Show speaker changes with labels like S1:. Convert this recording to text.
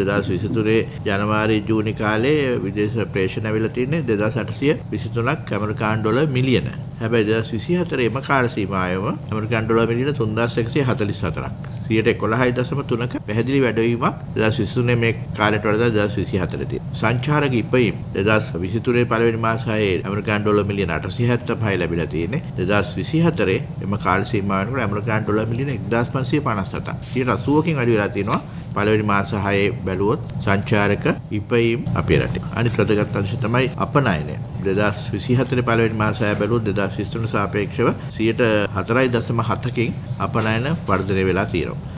S1: දෙදස් විසිතුරේ ජනවාරි ජූනි කාලේ විදේශ ප්‍රේෂණ ඇවිල තින්නේ දෙදස් අටසිය විසිතුනක් ඇමරිකාන් ඩොල මිලියන. හැබැයි දෙදස් විසි හතර එම කාලසීමායම ඇමරිකාන් ඩොල මිලියන තුන්දස් එකසිය හතලිස් හතරක් සියට එකොළහයි දසම තුනක පැහැදිලි වැඩවීමක් දෙදස් විස්සුනේ මේ කාලයට වඩා දෙදස් විසි හතරති. සංචාරක ඉපයීම් දෙදස් විසිතුරේ පළවෙනි මාසයේ ඇමරිකාන් ඩොල මිලියන අටසිය හැත්ත පහයි ලැබිලා තියෙන්නේ දෙදස් විසි හතරේ එම කාල සීමාවනකට ඇමරිකාන් ඩොල මිලියන එක්දස් පන්සිය පනස් සත. සියට අසුවකින් අඩි වෙලා තියෙනවා පළවෙනි මාස 6 බැලුවොත් සංචාරක ඉපයීම් අපේ රටේ. අනිත් වැදගත් අංශය තමයි අපනයනය. 2024 පළවෙනි මාස 6 බැලුවොත් 2023 සාපේක්ෂව 4.7කින් අපනයන වර්ධනය වෙලා තියෙනවා.